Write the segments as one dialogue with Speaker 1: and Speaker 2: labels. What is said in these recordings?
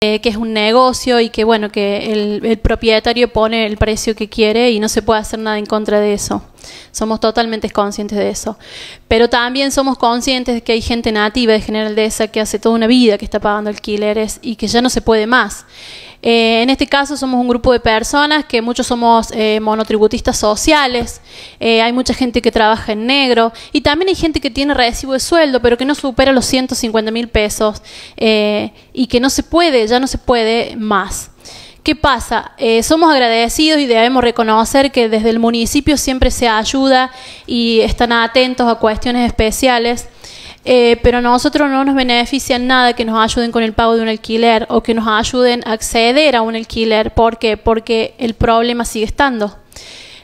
Speaker 1: eh, que es un negocio y que bueno, que el, propietario pone el precio que quiere y no se puede hacer nada en contra de eso. Somos totalmente conscientes de eso. Pero también somos conscientes de que hay gente nativa de General Dehesa que hace toda una vida que está pagando alquileres y que ya no se puede más. Eh, en este caso somos un grupo de personas que muchos somos eh, monotributistas sociales, eh, hay mucha gente que trabaja en negro y también hay gente que tiene recibo de sueldo pero que no supera los 150 mil pesos y que no se puede, ya no se puede más. ¿Qué pasa? somos agradecidos y debemos reconocer que desde el municipio siempre se ayuda y están atentos a cuestiones especiales. Eh, pero a nosotros no nos beneficia nada que nos ayuden con el pago de un alquiler o que nos ayuden a acceder a un alquiler. ¿Por qué? Porque el problema sigue estando.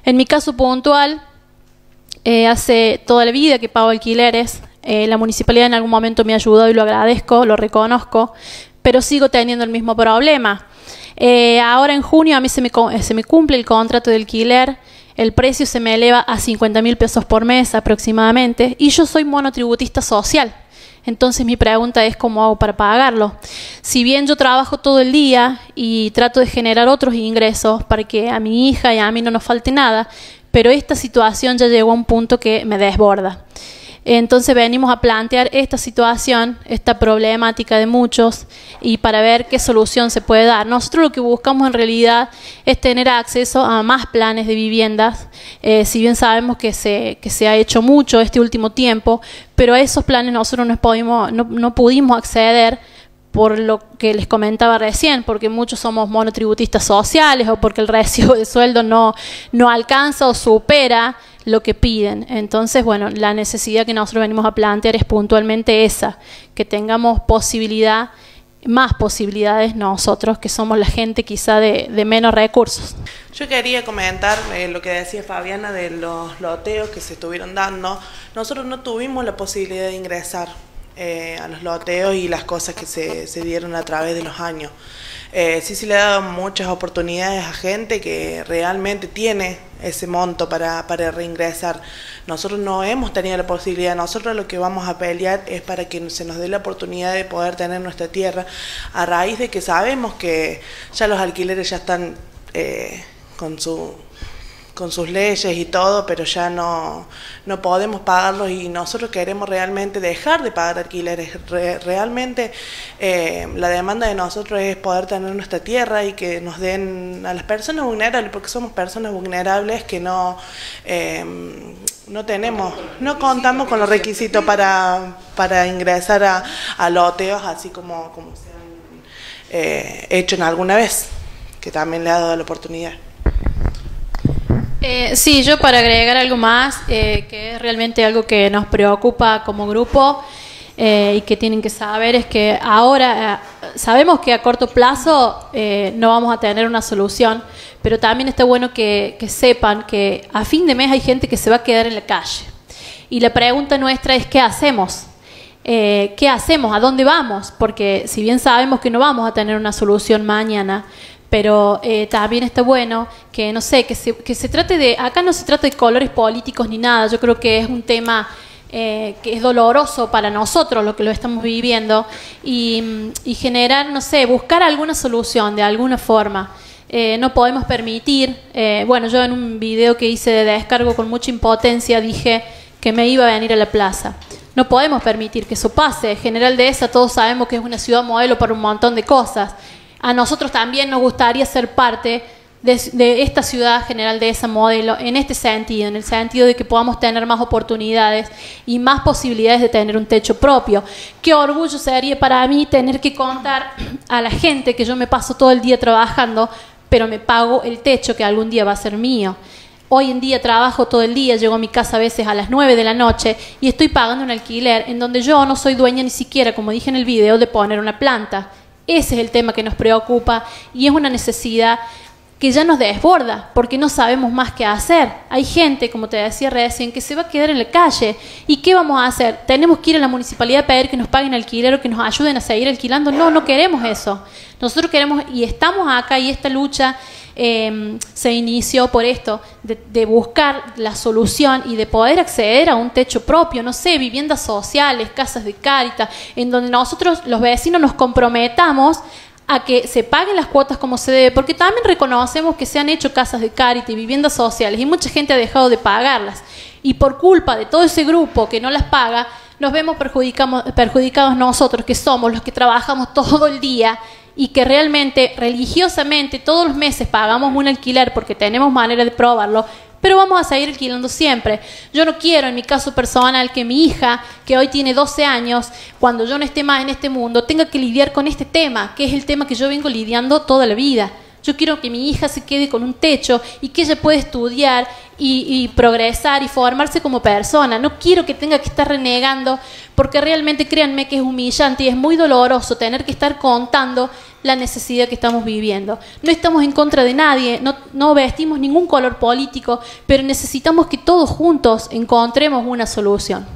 Speaker 1: En mi caso puntual, eh, hace toda la vida que pago alquileres. Eh, la municipalidad en algún momento me ayudado y lo agradezco, lo reconozco, pero sigo teniendo el mismo problema. ahora en junio a mí se me, se me cumple el contrato de alquiler el precio se me eleva a 50 mil pesos por mes aproximadamente y yo soy monotributista social. Entonces mi pregunta es cómo hago para pagarlo. Si bien yo trabajo todo el día y trato de generar otros ingresos para que a mi hija y a mí no nos falte nada, pero esta situación ya llegó a un punto que me desborda. Entonces venimos a plantear esta situación, esta problemática de muchos y para ver qué solución se puede dar. Nosotros lo que buscamos en realidad es tener acceso a más planes de viviendas, eh, si bien sabemos que se, que se ha hecho mucho este último tiempo, pero a esos planes nosotros no, pudimos, no, no pudimos acceder por lo que les comentaba recién, porque muchos somos monotributistas sociales o porque el recibo de sueldo no, no alcanza o supera lo que piden. Entonces, bueno, la necesidad que nosotros venimos a plantear es puntualmente esa, que tengamos posibilidad, más posibilidades nosotros, que somos la gente quizá de, menos recursos.
Speaker 2: Yo quería comentar eh, lo que decía Fabiana de los loteos que se estuvieron dando. Nosotros no tuvimos la posibilidad de ingresar eh, a los loteos y las cosas que se, se dieron a través de los años. Eh, sí, sí le ha dado muchas oportunidades a gente que realmente tiene ese monto para, para reingresar. Nosotros no hemos tenido la posibilidad, nosotros lo que vamos a pelear es para que se nos dé la oportunidad de poder tener nuestra tierra a raíz de que sabemos que ya los alquileres ya están eh, con su con sus leyes y todo, pero ya no, no podemos pagarlos y nosotros queremos realmente dejar de pagar alquileres. realmente eh, la demanda de nosotros es poder tener nuestra tierra y que nos den a las personas vulnerables, porque somos personas vulnerables que no, eh, no tenemos, no contamos con los requisitos para, para ingresar a, a loteos así como, como se han eh, hecho en alguna vez, que también le ha dado la oportunidad.
Speaker 1: Eh, sí, yo para agregar algo más, eh, que es realmente algo que nos preocupa como grupo eh, y que tienen que saber, es que ahora sabemos que a corto plazo no vamos a tener una solución, pero también está bueno que, sepan que a fin de mes hay gente que se va a quedar en la calle. Y la pregunta nuestra es, ¿qué hacemos? ¿Qué hacemos? ¿A dónde vamos? Porque si bien sabemos que no vamos a tener una solución mañana, pero eh, también está bueno que, no sé, que se, que se trate de, acá no se trata de colores políticos ni nada, yo creo que es un tema eh, que es doloroso para nosotros lo que lo estamos viviendo y, generar, no sé, buscar alguna solución de alguna forma. Eh, no podemos permitir, bueno, yo en un video que hice de descargo con mucha impotencia dije que me iba a venir a la plaza. No podemos permitir que eso pase. General de esa todos sabemos que es una ciudad modelo para un montón de cosas a nosotros también nos gustaría ser parte de, esta ciudad general de ese modelo en este sentido, en el sentido de que podamos tener más oportunidades y más posibilidades de tener un techo propio. Qué orgullo sería para mí tener que contar a la gente que yo me paso todo el día trabajando, pero me pago el techo que algún día va a ser mío. Hoy en día trabajo todo el día, llego a mi casa a veces a las 9 de la noche y estoy pagando un alquiler en donde yo no soy dueña ni siquiera, como dije en el video, de poner una planta. Ese es el tema que nos preocupa y es una necesidad que ya nos desborda porque no sabemos más qué hacer. Hay gente, como te decía recién, que se va a quedar en la calle. ¿Y qué vamos a hacer? ¿Tenemos que ir a la municipalidad a pedir que nos paguen alquiler o que nos ayuden a seguir alquilando? No, no queremos eso. Nosotros queremos y estamos acá y esta lucha Em, se inició por esto, de, buscar la solución y de poder acceder a un techo propio, no sé, viviendas sociales, casas de carita, en donde nosotros los vecinos nos comprometamos a que se paguen las cuotas como se debe, porque también reconocemos que se han hecho casas de y viviendas sociales, y mucha gente ha dejado de pagarlas. Y por culpa de todo ese grupo que no las paga, nos vemos perjudicados nosotros, que somos los que trabajamos todo el día y que realmente religiosamente todos los meses pagamos un alquiler porque tenemos manera de probarlo, pero vamos a seguir alquilando siempre. Yo no quiero, en mi caso personal, que mi hija, que hoy tiene 12 años, cuando yo no esté más en este mundo, tenga que lidiar con este tema, que es el tema que yo vengo lidiando toda la vida. Yo quiero que mi hija se quede con un techo y que ella pueda estudiar y, progresar y formarse como persona. No quiero que tenga que estar renegando, porque realmente créanme que es humillante y es muy doloroso tener que estar contando la necesidad que estamos viviendo. No estamos en contra de nadie, no, no vestimos ningún color político, pero necesitamos que todos juntos encontremos una solución.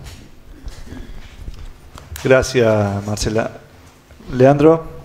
Speaker 3: Gracias, Marcela. Leandro.